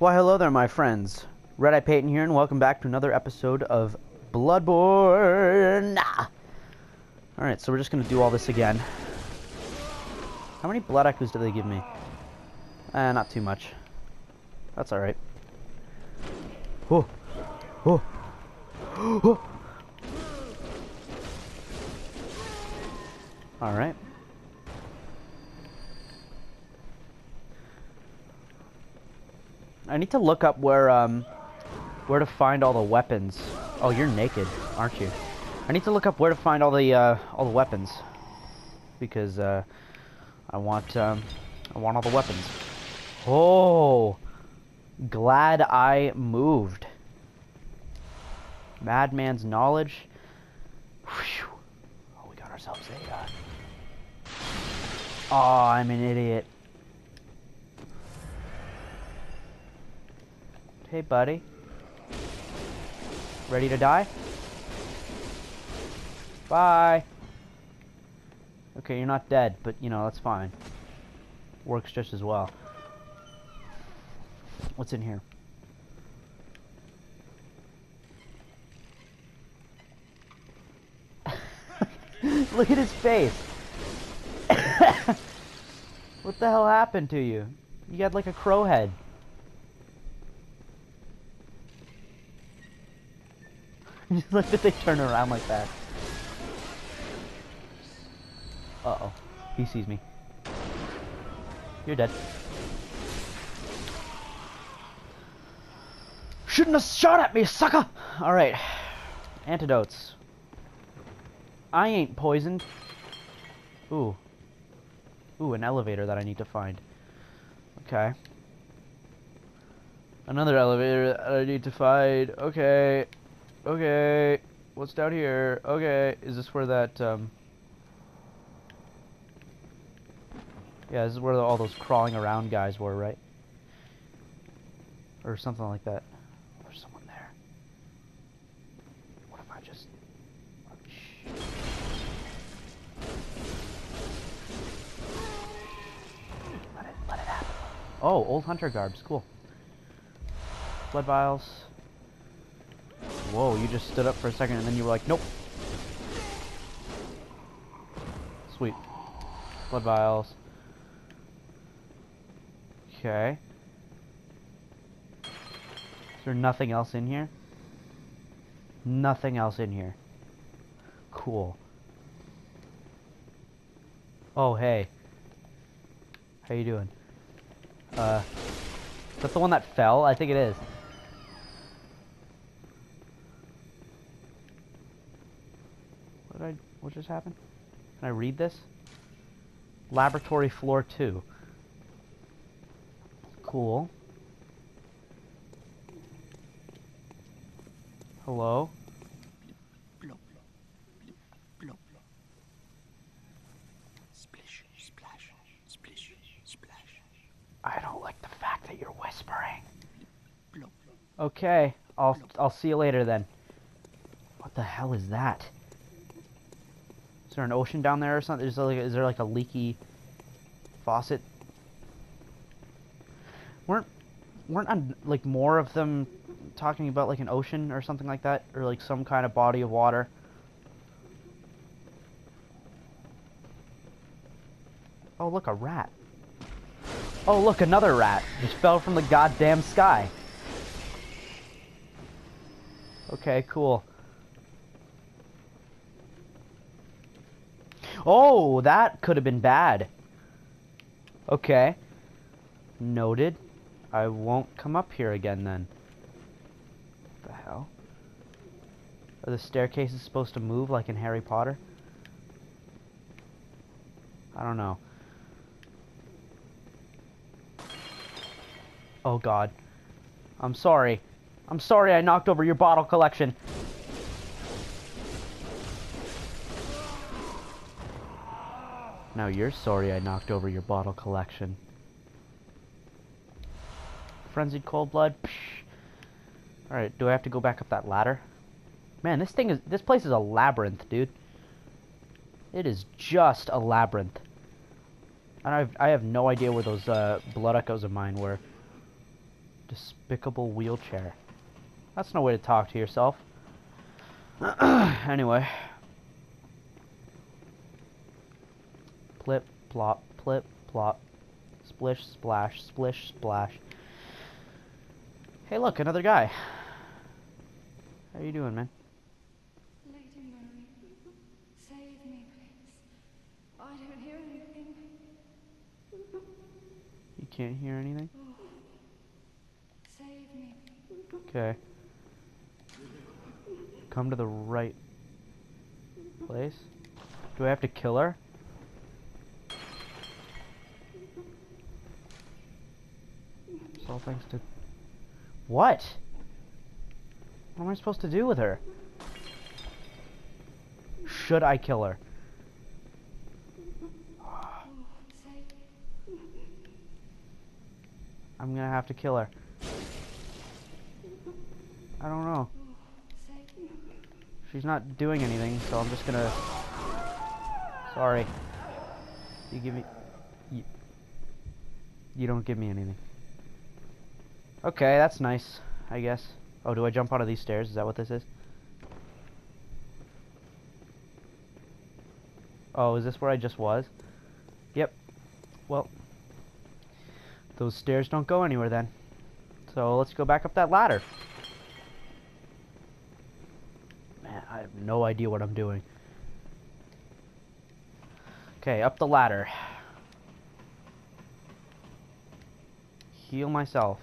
Why, hello there, my friends. Red Eye Peyton here, and welcome back to another episode of Bloodborne. Alright, so we're just gonna do all this again. How many blood echoes do they give me? Eh, not too much. That's alright. Oh! Oh! Oh! Alright. I need to look up where, um, where to find all the weapons. Oh, you're naked, aren't you? I need to look up where to find all the, uh, all the weapons. Because, uh, I want, um, I want all the weapons. Oh! Glad I moved. Madman's knowledge. Whew. Oh, we got ourselves a, uh... Oh, I'm an idiot. Hey, buddy. Ready to die? Bye. Okay, you're not dead, but, you know, that's fine. Works just as well. What's in here? Look at his face. what the hell happened to you? You got like a crow head. Just look that they turn around like that. Uh-oh. He sees me. You're dead. Shouldn't have shot at me, sucker! Alright. Antidotes. I ain't poisoned. Ooh. Ooh, an elevator that I need to find. Okay. Another elevator that I need to find. Okay. Okay. What's down here? Okay. Is this where that, um... Yeah, this is where all those crawling around guys were, right? Or something like that. There's someone there. What if I just... Let it, let it happen. Oh, old hunter garbs. Cool. Blood vials. Whoa, you just stood up for a second and then you were like, nope. Sweet. Blood vials. Okay. Is there nothing else in here? Nothing else in here. Cool. Oh, hey. How you doing? Uh, is that the one that fell? I think it is. What I, what just happened? Can I read this? Laboratory floor 2. Cool. Hello? Splish, splash, splish, splash. I don't like the fact that you're whispering. Okay, I'll I'll see you later then. What the hell is that? Is there an ocean down there or something? Is there like, is there like a leaky faucet? Weren't weren't um, like more of them talking about like an ocean or something like that, or like some kind of body of water? Oh look, a rat. Oh look, another rat just fell from the goddamn sky. Okay, cool. Oh, that could have been bad. Okay. Noted. I won't come up here again then. What the hell? Are the staircases supposed to move like in Harry Potter? I don't know. Oh god. I'm sorry. I'm sorry I knocked over your bottle collection. Now you're sorry I knocked over your bottle collection. Frenzied cold blood. Alright, do I have to go back up that ladder? Man, this thing is this place is a labyrinth, dude. It is just a labyrinth. And I've I have no idea where those uh, blood echoes of mine were. Despicable wheelchair. That's no way to talk to yourself. anyway. Plip, plop, plip, plop. Splish, splash, splish, splash. Hey, look, another guy. How you doing, man? Save me, please. I don't hear anything. You can't hear anything? Save me. Okay. Come to the right place. Do I have to kill her? So thanks to... What? What am I supposed to do with her? Should I kill her? I'm gonna have to kill her. I don't know. She's not doing anything, so I'm just gonna... Sorry. You give me... You, you don't give me anything. Okay, that's nice, I guess. Oh, do I jump out of these stairs? Is that what this is? Oh, is this where I just was? Yep. Well, those stairs don't go anywhere then. So let's go back up that ladder. Man, I have no idea what I'm doing. Okay, up the ladder. Heal myself.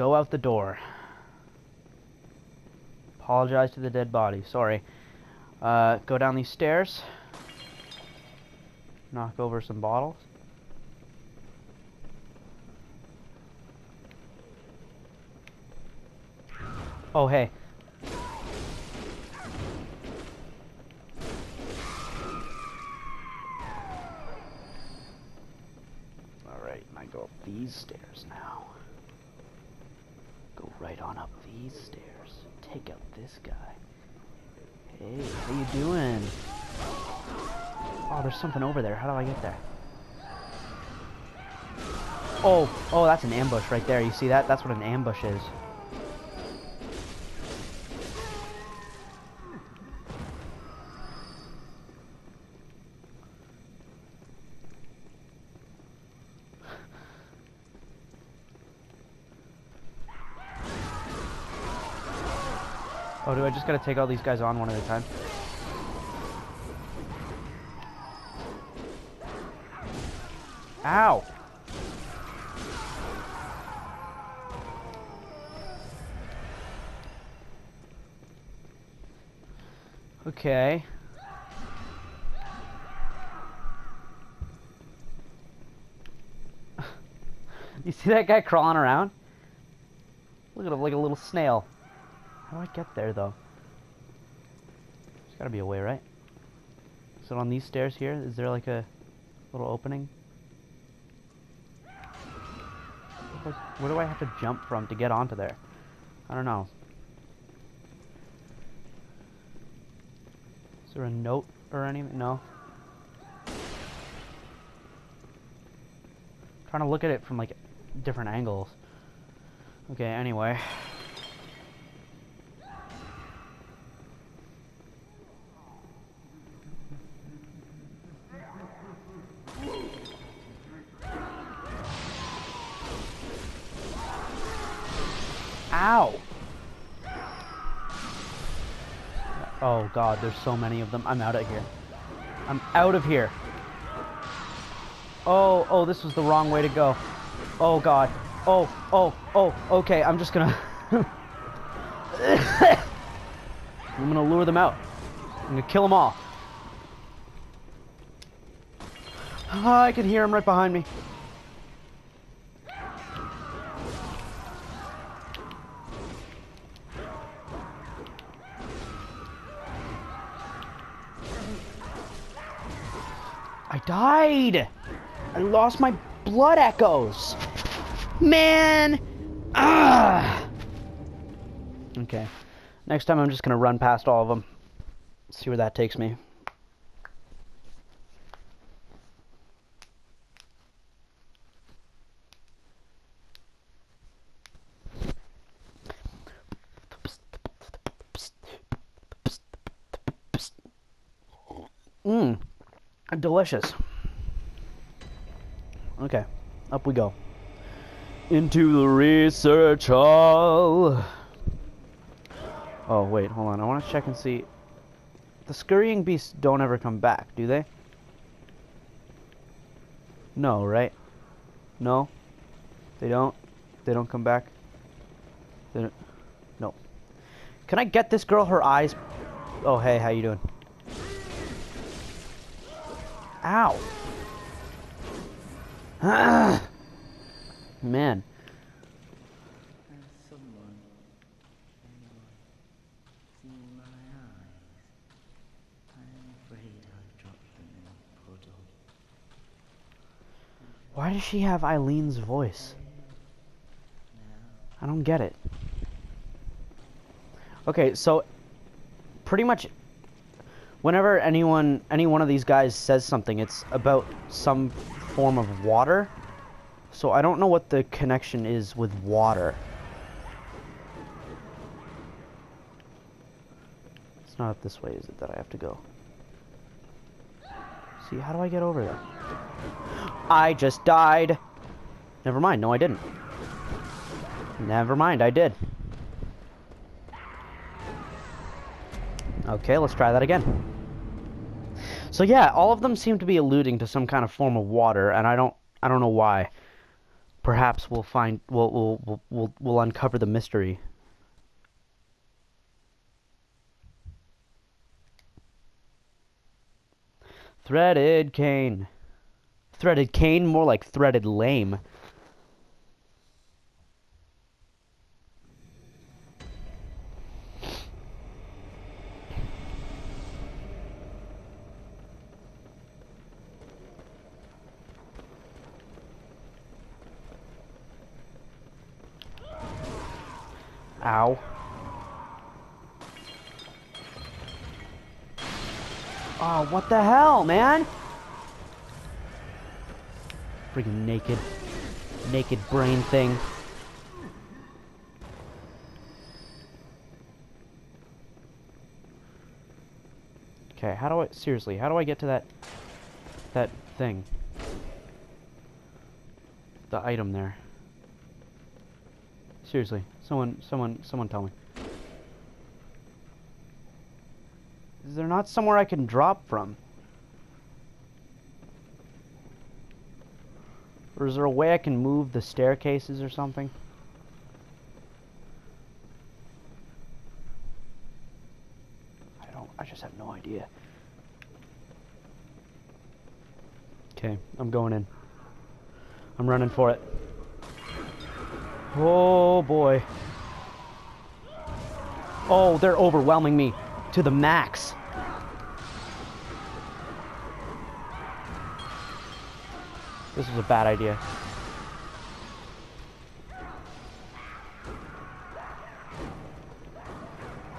Go out the door. Apologize to the dead body. Sorry. Uh, go down these stairs. Knock over some bottles. Oh, hey. Alright, I go up these stairs now. Right on up these stairs. Take out this guy. Hey, how you doing? Oh, there's something over there. How do I get there? Oh, oh, that's an ambush right there. You see that? That's what an ambush is. Oh, do I just gotta take all these guys on one at a time? Ow! Okay. you see that guy crawling around? Look at him like a little snail. How do I get there, though? There's gotta be a way, right? It on these stairs here? Is there like a little opening? Where do I have to jump from to get onto there? I don't know. Is there a note or anything? No. trying to look at it from like different angles. Okay, anyway. Ow! Oh there's so many of them. I'm out of here. I'm out of here. Oh, oh, this was the wrong way to go. Oh god. Oh, oh, oh, okay, I'm just gonna... I'm gonna lure them out. I'm gonna kill them all. Ah, I can hear them right behind me. died! I lost my blood echoes! Man! Ah! Okay. Next time I'm just gonna run past all of them. See where that takes me. Mmm. Delicious. Okay, up we go. Into the research hall. Oh, wait, hold on. I want to check and see. The scurrying beasts don't ever come back, do they? No, right? No? They don't? They don't come back? They don't... No. Can I get this girl her eyes? Oh, hey, how you doing? Ow. Ah. a puddle. Why does she have Eileen's voice? I don't get it. Okay, so pretty much whenever anyone any one of these guys says something, it's about some form of water. So I don't know what the connection is with water. It's not this way, is it, that I have to go? See, how do I get over there? I just died. Never mind, no I didn't. Never mind, I did. Okay, let's try that again. So yeah, all of them seem to be alluding to some kind of form of water, and I don't, I don't know why. Perhaps we'll find, we'll, we'll, we'll, we'll, we'll uncover the mystery. Threaded cane. Threaded cane, more like threaded lame. Ow. Oh, what the hell, man? Freaking naked. Naked brain thing. Okay, how do I... Seriously, how do I get to that... That thing? The item there. Seriously, someone, someone, someone tell me. Is there not somewhere I can drop from? Or is there a way I can move the staircases or something? I don't, I just have no idea. Okay, I'm going in. I'm running for it. Oh boy. Oh, they're overwhelming me to the max. This was a bad idea.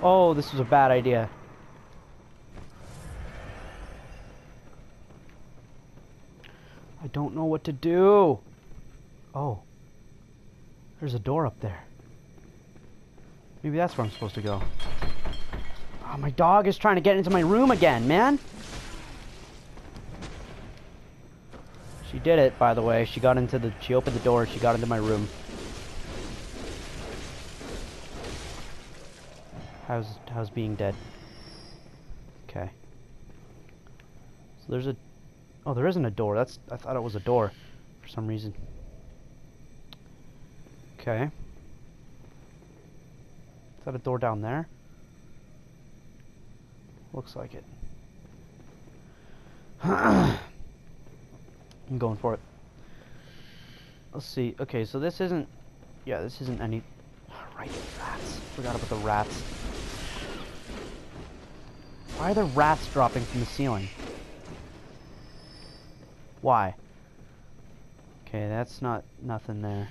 Oh, this was a bad idea. I don't know what to do. Oh. There's a door up there. Maybe that's where I'm supposed to go. Oh, my dog is trying to get into my room again, man. Did it, by the way. She got into the... She opened the door. She got into my room. How's... How's being dead? Okay. So there's a... Oh, there isn't a door. That's... I thought it was a door. For some reason. Okay. Is that a door down there? Looks like it. I'm going for it. Let's see. Okay, so this isn't... Yeah, this isn't any... Right, rats. Forgot about the rats. Why are there rats dropping from the ceiling? Why? Okay, that's not... nothing there.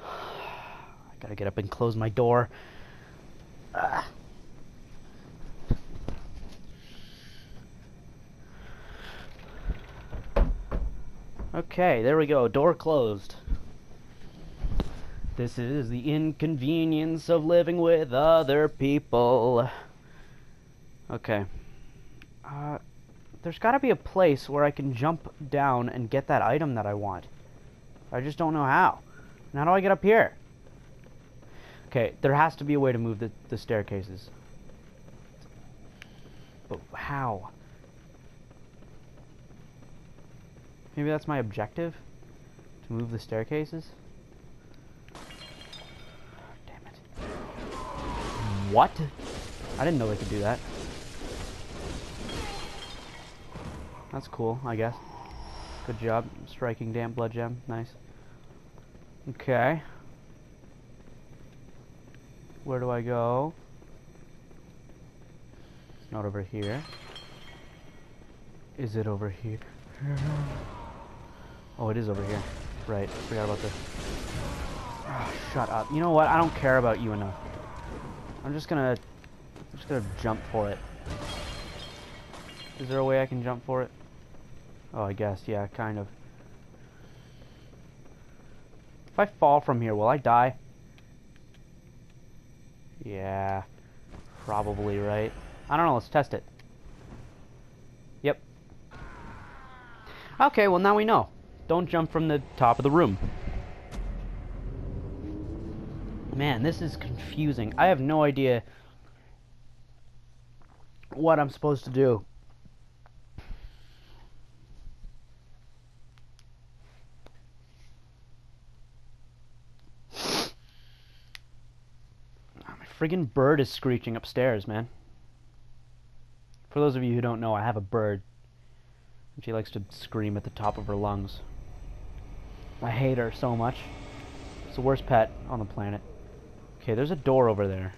I gotta get up and close my door. Ah. Okay, there we go. Door closed. This is the inconvenience of living with other people. Okay. Uh, there's got to be a place where I can jump down and get that item that I want. I just don't know how. And how do I get up here? Okay, there has to be a way to move the, the staircases. But how? Maybe that's my objective? To move the staircases? Damn it. What? I didn't know they could do that. That's cool, I guess. Good job striking damn blood gem. Nice. Okay. Where do I go? Not over here. Is it over here? Oh, it is over here. Right, forgot about this. Ah, shut up. You know what? I don't care about you enough. I'm just gonna... I'm just gonna jump for it. Is there a way I can jump for it? Oh, I guess, yeah, kind of. If I fall from here, will I die? Yeah, probably, right? I don't know, let's test it. Yep. Okay, well now we know. Don't jump from the top of the room. Man, this is confusing. I have no idea what I'm supposed to do. Ah, My friggin' bird is screeching upstairs, man. For those of you who don't know, I have a bird. And she likes to scream at the top of her lungs. I hate her so much. It's the worst pet on the planet. Okay, there's a door over there.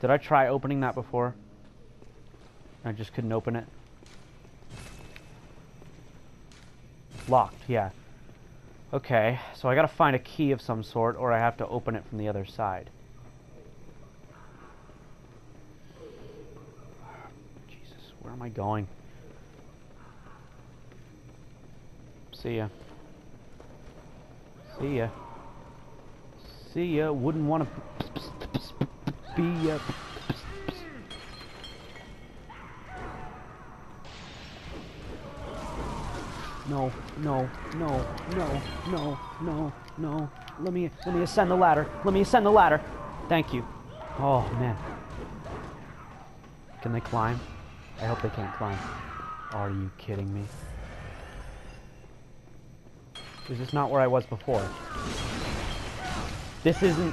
Did I try opening that before? I just couldn't open it. Locked, yeah. Okay, so I gotta find a key of some sort, or I have to open it from the other side. Jesus, where am I going? See ya. See ya. See ya. Wouldn't want to be ya. No, no, no, no, no, no, no. Let me let me ascend the ladder. Let me ascend the ladder. Thank you. Oh man. Can they climb? I hope they can't climb. Are you kidding me? Is this not where I was before? This isn't...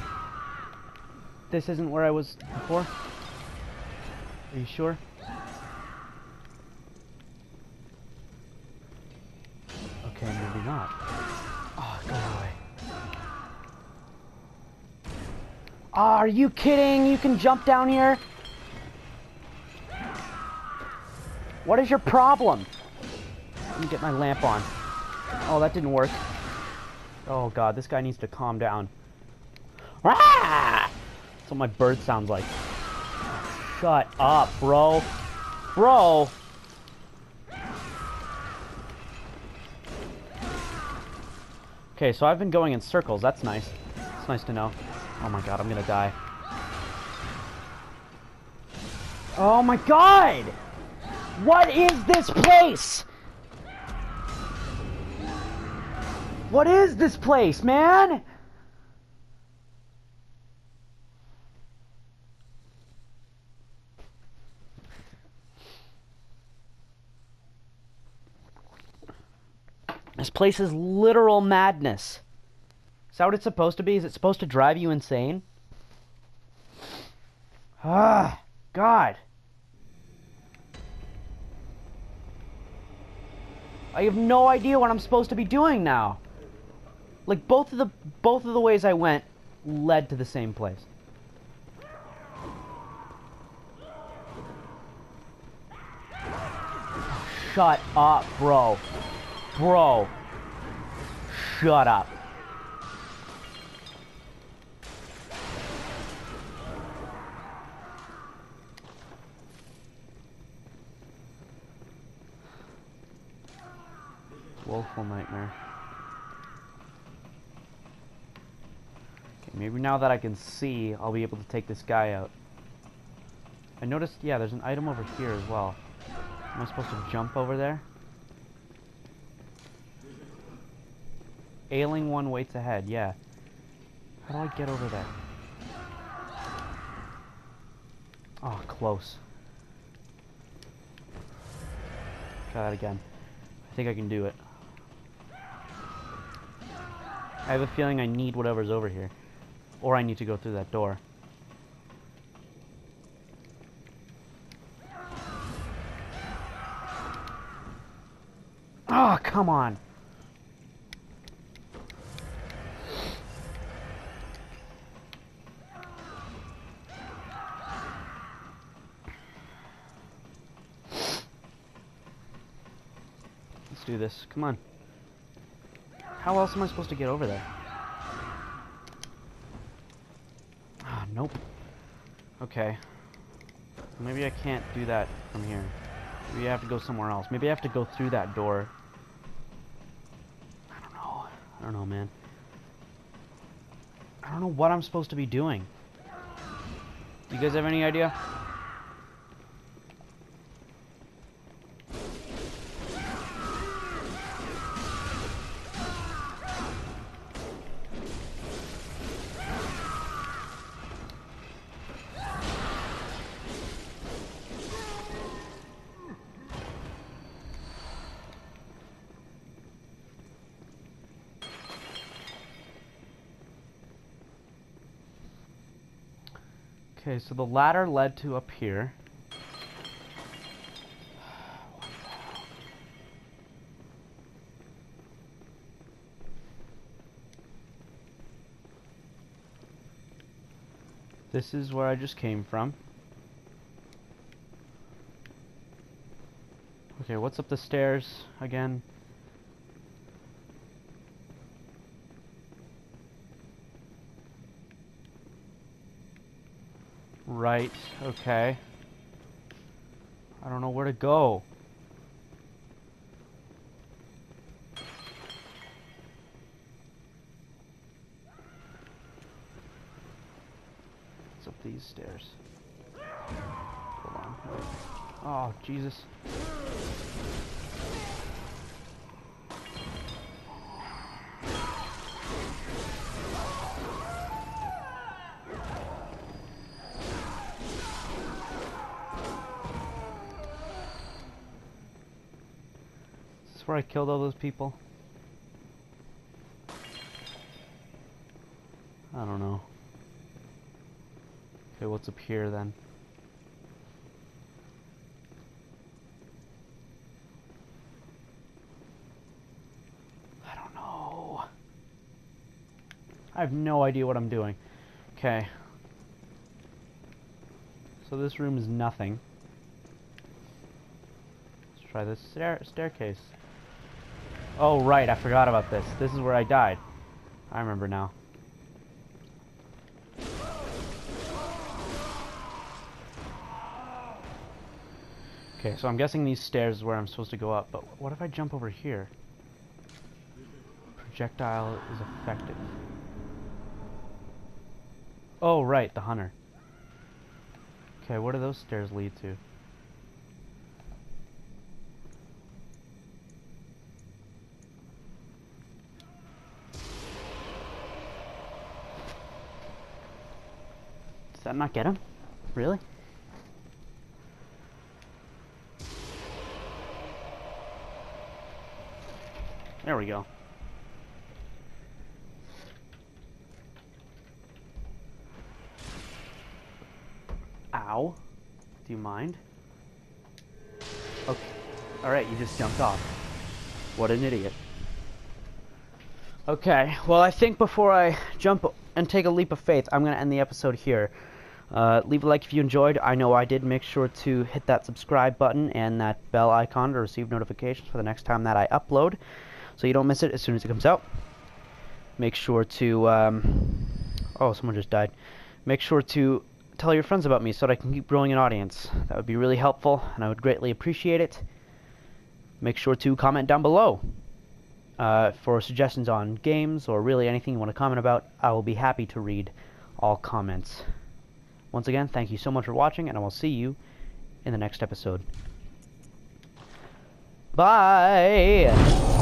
This isn't where I was before? Are you sure? Okay, maybe not. Oh, go away. Oh, are you kidding? You can jump down here? What is your problem? Let me get my lamp on. Oh, that didn't work. Oh god, this guy needs to calm down. Ah! That's what my bird sounds like. Shut up, bro. Bro! Okay, so I've been going in circles. That's nice. It's nice to know. Oh my god, I'm gonna die. Oh my god! What is this place? What is this place, man? This place is literal madness. Is that what it's supposed to be? Is it supposed to drive you insane? Ah, God. I have no idea what I'm supposed to be doing now. Like both of the both of the ways I went led to the same place. Shut up, bro. Bro. Shut up. Woeful nightmare. Maybe now that I can see, I'll be able to take this guy out. I noticed, yeah, there's an item over here as well. Am I supposed to jump over there? Ailing one waits ahead, yeah. How do I get over there? Oh, close. Try that again. I think I can do it. I have a feeling I need whatever's over here. Or I need to go through that door. Oh, come on. Let's do this. Come on. How else am I supposed to get over there? Ah, nope. Okay. Maybe I can't do that from here. Maybe I have to go somewhere else. Maybe I have to go through that door. I don't know. I don't know, man. I don't know what I'm supposed to be doing. You guys have any idea? Okay, so the ladder led to up here. This is where I just came from. Okay, what's up the stairs again? Right, okay. I don't know where to go. It's up these stairs? Hold on. Oh, Jesus. Where I killed all those people? I don't know. Okay, what's up here then? I don't know. I have no idea what I'm doing. Okay. So this room is nothing. Let's try this stair staircase. Oh, right, I forgot about this. This is where I died. I remember now. Okay, so I'm guessing these stairs is where I'm supposed to go up, but what if I jump over here? Projectile is effective. Oh, right, the hunter. Okay, what do those stairs lead to? Does that not get him? Really? There we go. Ow. Do you mind? Okay. Alright, you just jumped off. What an idiot. Okay, well I think before I jump and take a leap of faith, I'm going to end the episode here. Uh, leave a like if you enjoyed. I know I did. Make sure to hit that subscribe button and that bell icon to receive notifications for the next time that I upload so you don't miss it as soon as it comes out. Make sure to, um, oh, someone just died. Make sure to tell your friends about me so that I can keep growing an audience. That would be really helpful, and I would greatly appreciate it. Make sure to comment down below. uh, for suggestions on games or really anything you want to comment about. I will be happy to read all comments. Once again, thank you so much for watching, and I will see you in the next episode. Bye!